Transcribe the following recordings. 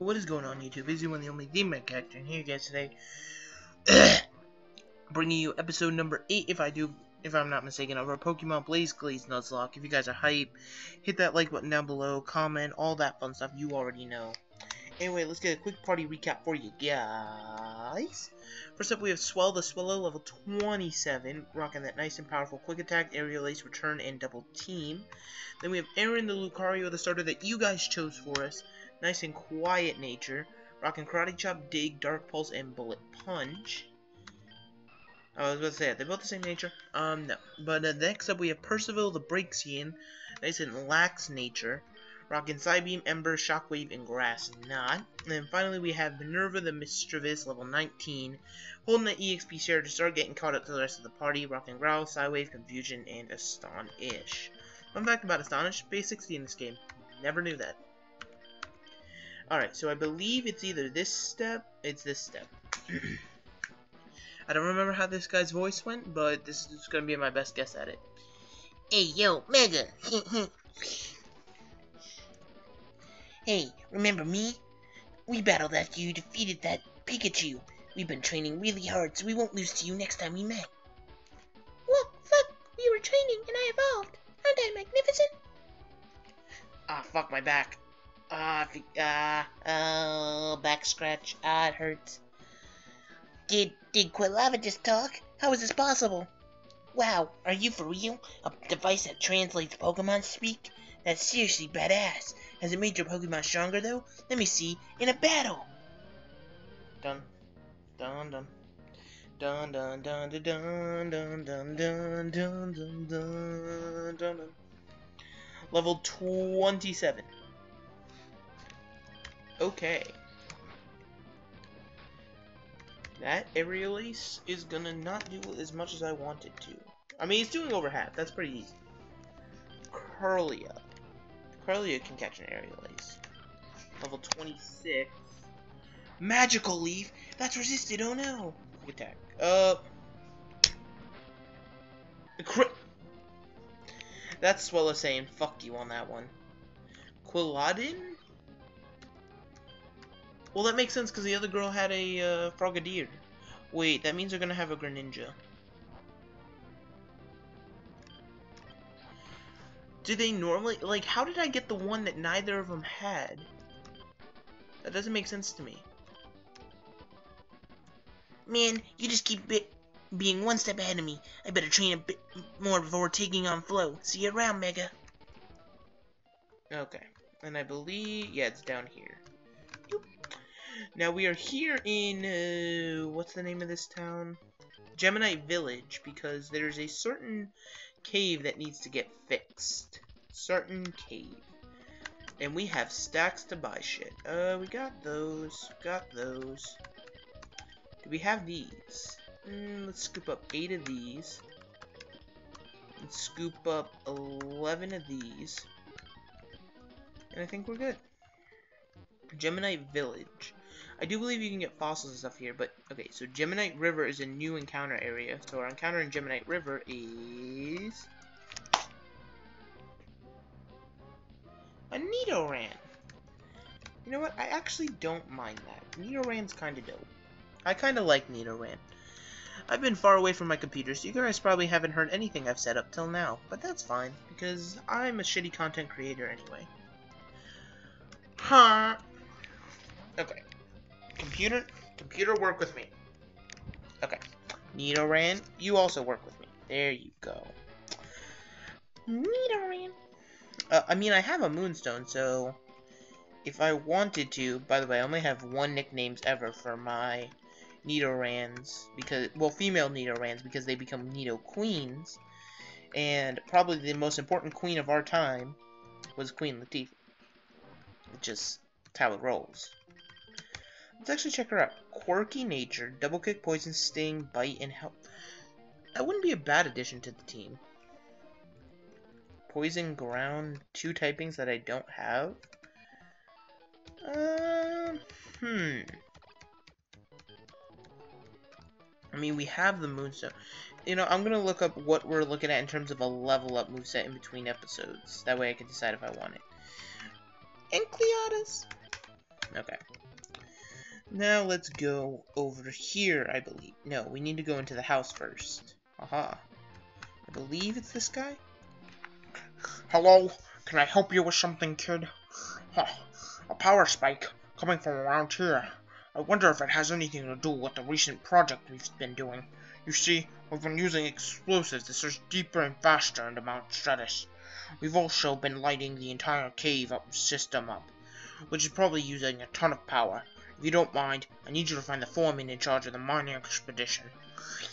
What is going on YouTube? Is you one the only demon character and here guys today bringing you episode number 8 if I do if I'm not mistaken of our Pokemon Blaze Glaze Nuzlocke. If you guys are hype, hit that like button down below, comment, all that fun stuff you already know. Anyway, let's get a quick party recap for you guys. First up, we have Swell the Swallow, level 27, rocking that nice and powerful Quick Attack, Aerial Ace, Return, and Double Team. Then we have Aaron the Lucario, the starter that you guys chose for us, nice and quiet nature, rocking Karate Chop, Dig, Dark Pulse, and Bullet Punch. I was about to say, they're both the same nature? Um, no. But uh, next up, we have Percival the Braixen, nice and lax nature, rocking Psybeam, Ember, Shockwave, and Grass Knot. And then finally, we have Minerva the Misdreavus, level 19, holding the EXP share to start getting caught up to the rest of the party, rocking Growl, Psywave, Confusion, and Astonish. Fun fact about Astonish, base 60 in this game. Never knew that. Alright, so I believe it's either this step, it's this step. I don't remember how this guy's voice went, but this is going to be my best guess at it. Hey, yo, Mega! hey, remember me? We battled after you defeated that Pikachu. We've been training really hard, so we won't lose to you next time we met. Look, look, we were training and I evolved. Aren't I magnificent? Ah, fuck my back. Ah, ah, oh, back scratch. Ah, it hurts. Did, did Quilava just talk? How is this possible? Wow, are you for real? A device that translates Pokemon speak? That's seriously badass. Has it made your Pokemon stronger though? Let me see. In a battle! Dun, dun, dun. Dun dun dun dun dun dun dun dun dun dun dun dun Level 27. Okay. That aerial ace is gonna not do as much as I want it to. I mean, he's doing over half. That's pretty easy. Kirlia. Kirlia can catch an aerial ace. Level 26. Magical Leaf! That's resisted, oh no! Quick attack. Uh... Crit! That's Swellow saying fuck you on that one. Quilladin? Well, that makes sense because the other girl had a uh, Frogadier. Wait, that means they're gonna have a Greninja. Do they normally... Like, how did I get the one that neither of them had? That doesn't make sense to me. Man, you just keep bit being one step ahead of me. I better train a bit more before taking on Flo. See you around, Mega. Okay. And I believe... Yeah, it's down here. Now we are here in, uh, what's the name of this town? Gemini Village, because there's a certain cave that needs to get fixed. Certain cave. And we have stacks to buy shit. Uh, we got those, got those. Do we have these? Mm, let's scoop up 8 of these. Let's scoop up 11 of these. And I think we're good. Gemini Village. I do believe you can get fossils and stuff here, but okay, so Geminite River is a new encounter area. So our encounter in Geminite River is a Nidoran. You know what? I actually don't mind that. Nidoran's kind of dope. I kind of like Nidoran. I've been far away from my computer, so you guys probably haven't heard anything I've said up till now. But that's fine, because I'm a shitty content creator anyway. Huh. Okay. Computer, computer, work with me. Okay. Nidoran, you also work with me. There you go. Nidoran. Uh, I mean, I have a Moonstone, so if I wanted to, by the way, I only have one nicknames ever for my Nidorans, because, well, female Nidorans, because they become Nidoqueens, and probably the most important queen of our time was Queen Latifah. It's just how it rolls. Let's actually check her out. Quirky nature, double kick, poison, sting, bite, and help. That wouldn't be a bad addition to the team. Poison, ground, two typings that I don't have. Uh, hmm. I mean, we have the Moonstone. You know, I'm going to look up what we're looking at in terms of a level up moveset in between episodes. That way I can decide if I want it. And Cleotis. Okay. Now let's go over here, I believe. No, we need to go into the house first. Aha. I believe it's this guy? Hello? Can I help you with something, kid? Huh. A power spike coming from around here. I wonder if it has anything to do with the recent project we've been doing. You see, we've been using explosives to search deeper and faster into Mount Stratus. We've also been lighting the entire cave up system up, which is probably using a ton of power. If you don't mind, I need you to find the foreman in charge of the mining expedition.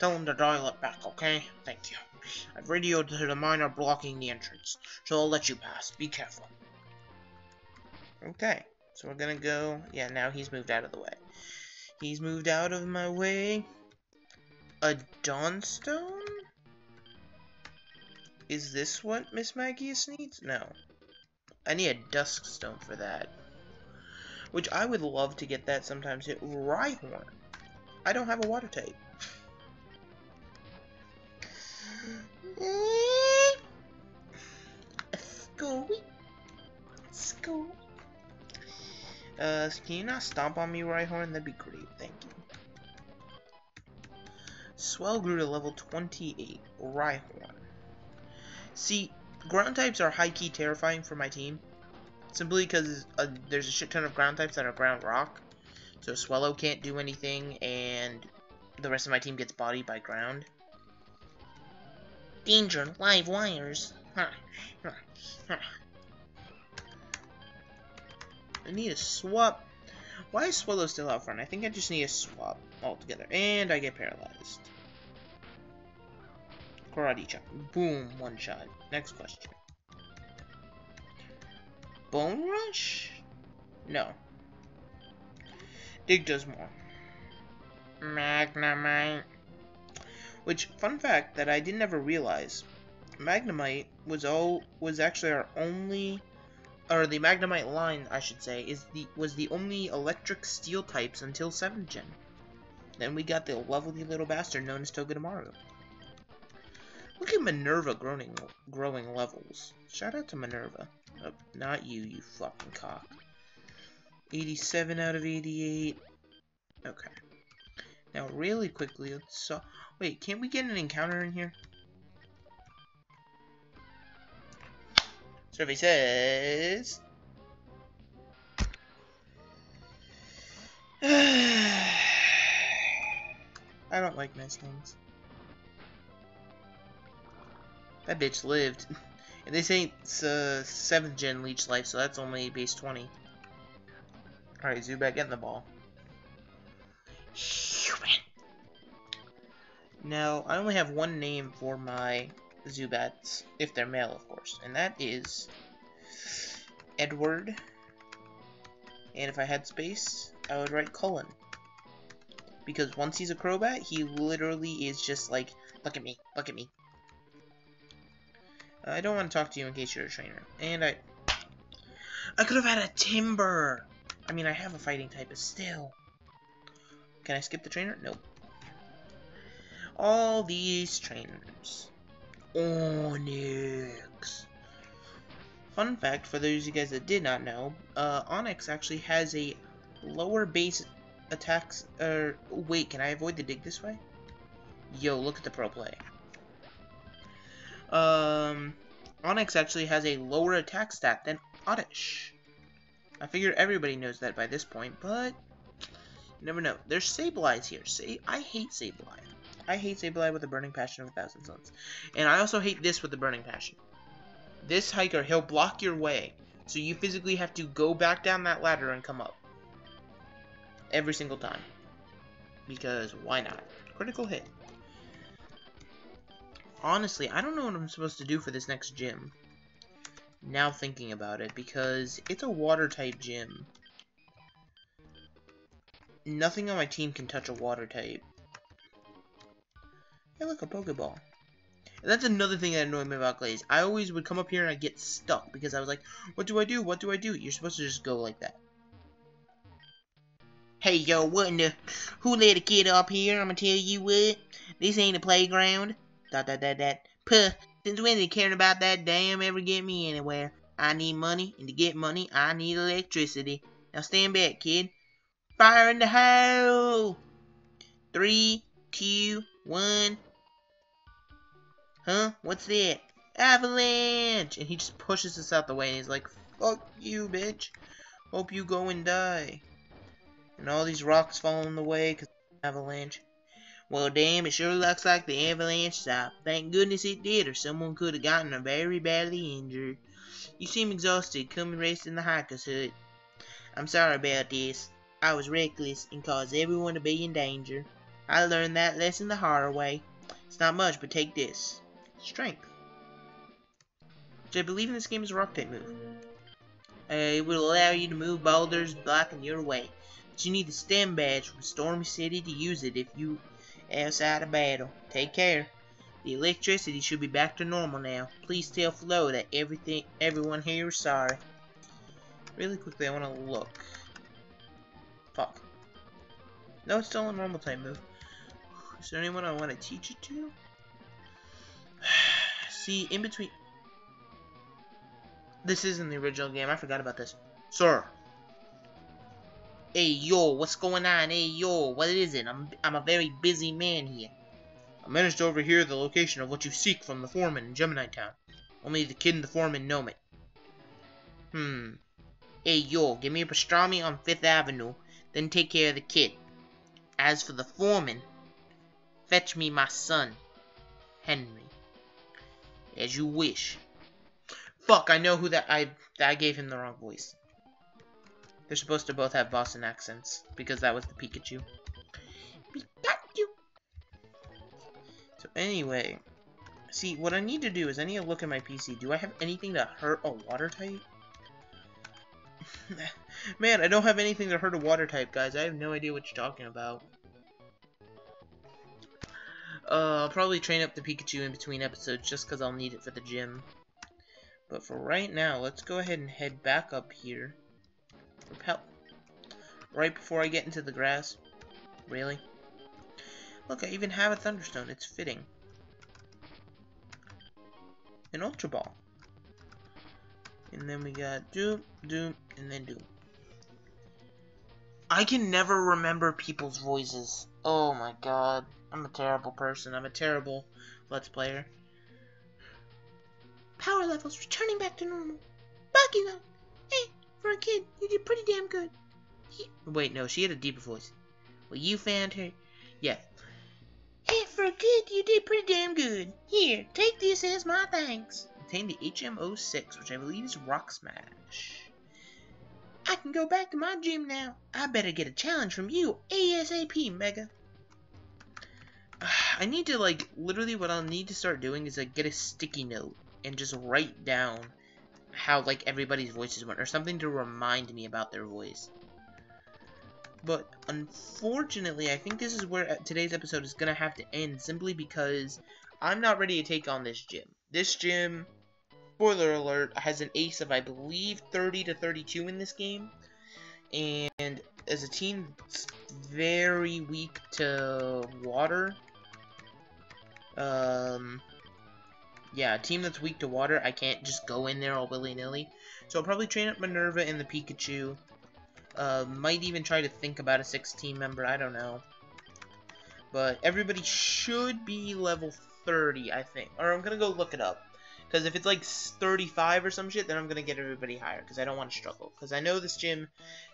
Tell him to dial it back, okay? Thank you. I've radioed to the miner blocking the entrance, so I'll let you pass. Be careful. Okay, so we're gonna go... Yeah, now he's moved out of the way. He's moved out of my way. A Dawnstone? Is this what Mismagius needs? No. I need a Duskstone for that. Which I would love to get that sometimes. Hit Rhyhorn. I don't have a water type. Scooby. Uh, can you not stomp on me, Rhyhorn? That'd be great. Thank you. Swell grew to level 28. Rhyhorn. See, ground types are high-key terrifying for my team. Simply because uh, there's a shit ton of ground types that are ground rock. So Swellow can't do anything, and the rest of my team gets bodied by ground. Danger, live wires. I need a swap. Why is Swellow still out front? I think I just need a swap altogether. And I get paralyzed. Karate chop. Boom, one shot. Next question. Bone Rush? No. Dig does more. Magnemite. Which, fun fact that I didn't ever realize, Magnemite was all was actually our only, or the Magnemite line, I should say, is the was the only electric steel types until 7th gen. Then we got the lovely little bastard known as Togedemaru. Look at Minerva growing growing levels. Shout out to Minerva. Oh, not you, you fucking cock. 87 out of 88. Okay. Now, really quickly, let's saw. Wait, can't we get an encounter in here? Survey says. I don't like nice things. That bitch lived. And this ain't uh, 7th gen leech life, so that's only base 20. Alright, Zubat, get in the ball. Now, I only have one name for my Zubats, if they're male, of course, and that is Edward. And if I had space, I would write Cullen. Because once he's a Crobat, he literally is just like, look at me, look at me, I don't want to talk to you in case you're a trainer. And I... I could have had a Timburr! I mean, I have a fighting type, but still. Can I skip the trainer? Nope. All these trainers. Onix. Fun fact, for those of you guys that did not know, uh, Onix actually has a lower base attacks, er, wait, can I avoid the dig this way? Yo, look at the pro play. Um, Onix actually has a lower attack stat than Oddish. I figure everybody knows that by this point, but you never know. There's Sableye here. See, I hate Sableye. I hate Sableye with a burning passion of a thousand suns. And I also hate this with a burning passion. This hiker, he'll block your way. So you physically have to go back down that ladder and come up. Every single time. Because why not? Critical hit honestly, I don't know what I'm supposed to do for this next gym. Now thinking about it, because it's a water-type gym. Nothing on my team can touch a water type. Hey, look, a Pokeball. And that's another thing that annoyed me about Glaze. I always would come up here and I'd get stuck, because I was like, what do I do? What do I do? You're supposed to just go like that. Hey, yo, what in the... Who let a kid up here? I'ma tell you what. This ain't a playground. Dot dot dot. Puh. Since when did caring about that damn ever get me anywhere? I need money, and to get money, I need electricity. Now stand back, kid. Fire in the hole! Three, two, one. Huh? What's that? Avalanche! And he just pushes us out the way and he's like, Fuck you, bitch. Hope you go and die. And all these rocks fall in the way because avalanche. Well, damn, it sure looks like the avalanche stopped. Thank goodness it did, or someone could have gotten a very badly injured. You seem exhausted. Come and rest in the hiker's hut. I'm sorry about this. I was reckless and caused everyone to be in danger. I learned that lesson the hard way. It's not much, but take this. Strength. Which I believe in this game is a rock type move. Uh, it will allow you to move boulders blocking your way. But you need the stem badge from Stormy City to use it if you outside a battle. Take care. The electricity should be back to normal now. Please tell Flo that everything, everyone here is sorry. Really quickly, I want to look. Fuck. No, it's still a normal type move. Is there anyone I want to teach it to? See, in between... This isn't the original game. I forgot about this. Sir. Hey, yo, what's going on? Hey, yo, what is it? I'm, I'm a very busy man here. I managed to overhear the location of what you seek from the foreman in Gemini Town. Only the kid and the foreman know it. Hmm. Hey, yo, give me a pastrami on Fifth Avenue, then take care of the kid. As for the foreman, fetch me my son, Henry. As you wish. Fuck, I know who that I that I gave him the wrong voice. They're supposed to both have Boston accents because that was the Pikachu. Pikachu. So anyway, see what I need to do is I need to look at my PC. Do I have anything to hurt a water type? Man, I don't have anything to hurt a water type, guys. I have no idea what you're talking about. Uh, I'll probably train up the Pikachu in between episodes just because I'll need it for the gym. But for right now, let's go ahead and head back up here. Repel. Right before I get into the grass. Really? Look, I even have a Thunderstone. It's fitting. An Ultra Ball. And then we got Doom, Doom, and then Doom. I can never remember people's voices. Oh my god. I'm a terrible person. I'm a terrible Let's Player. Power levels returning back to normal. Bakugo! Hey, for a kid, you did pretty damn good. He Wait, no, she had a deeper voice. Well, you found her. Yeah. Hey, for a kid, you did pretty damn good. Here, take this as my thanks. Obtain the HM06, which I believe is Rock Smash. I can go back to my gym now. I better get a challenge from you ASAP, Mega. I need to, like, literally what I'll need to start doing is, like, get a sticky note and just write down how, like, everybody's voices went, or something to remind me about their voice. But, unfortunately, I think this is where today's episode is going to have to end, simply because I'm not ready to take on this gym. This gym, spoiler alert, has an ace of, I believe, 30 to 32 in this game. And as a team that's very weak to water, um, yeah, a team that's weak to water, I can't just go in there all willy-nilly. So I'll probably train up Minerva and the Pikachu. Uh, might even try to think about a 16 member, I don't know. But everybody should be level 30, I think. Or I'm gonna go look it up. Because if it's like 35 or some shit, then I'm gonna get everybody higher. Because I don't want to struggle. Because I know this gym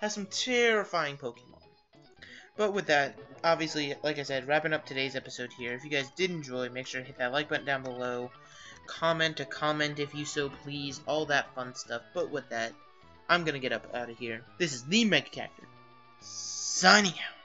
has some terrifying Pokemon. But with that, obviously, like I said, wrapping up today's episode here. If you guys did enjoy, make sure to hit that like button down below. Comment a comment if you so please. All that fun stuff. But with that, I'm to get up out of here. This is the Mega Cacturne. Signing out.